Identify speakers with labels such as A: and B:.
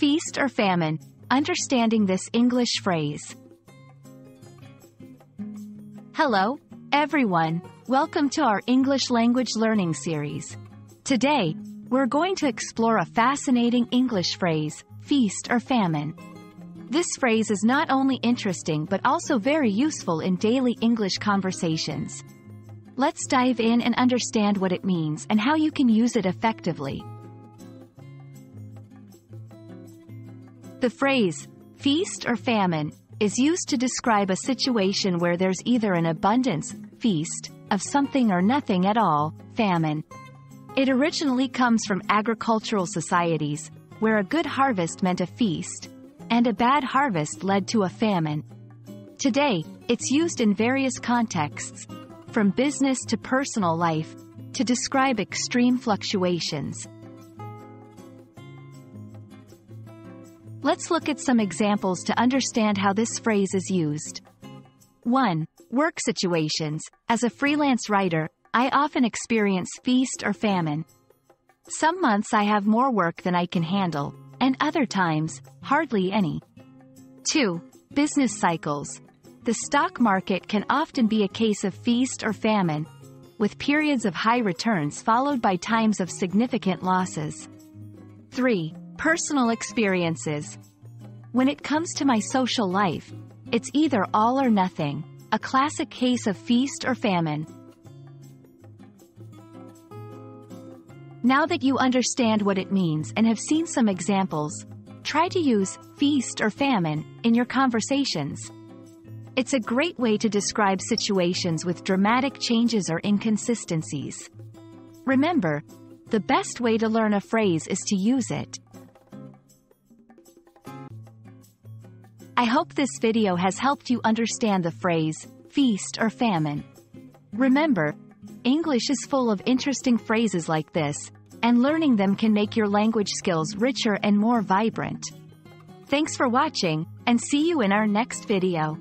A: Feast or famine, understanding this English phrase. Hello, everyone. Welcome to our English language learning series. Today, we're going to explore a fascinating English phrase, feast or famine. This phrase is not only interesting but also very useful in daily English conversations. Let's dive in and understand what it means and how you can use it effectively. The phrase, feast or famine, is used to describe a situation where there's either an abundance, feast, of something or nothing at all, famine. It originally comes from agricultural societies, where a good harvest meant a feast, and a bad harvest led to a famine. Today, it's used in various contexts, from business to personal life, to describe extreme fluctuations. Let's look at some examples to understand how this phrase is used. 1. Work situations. As a freelance writer, I often experience feast or famine. Some months I have more work than I can handle, and other times, hardly any. 2. Business cycles. The stock market can often be a case of feast or famine, with periods of high returns followed by times of significant losses. 3. Personal experiences. When it comes to my social life, it's either all or nothing, a classic case of feast or famine. Now that you understand what it means and have seen some examples, try to use feast or famine in your conversations. It's a great way to describe situations with dramatic changes or inconsistencies. Remember, the best way to learn a phrase is to use it. I hope this video has helped you understand the phrase, feast or famine. Remember, English is full of interesting phrases like this, and learning them can make your language skills richer and more vibrant. Thanks for watching, and see you in our next video.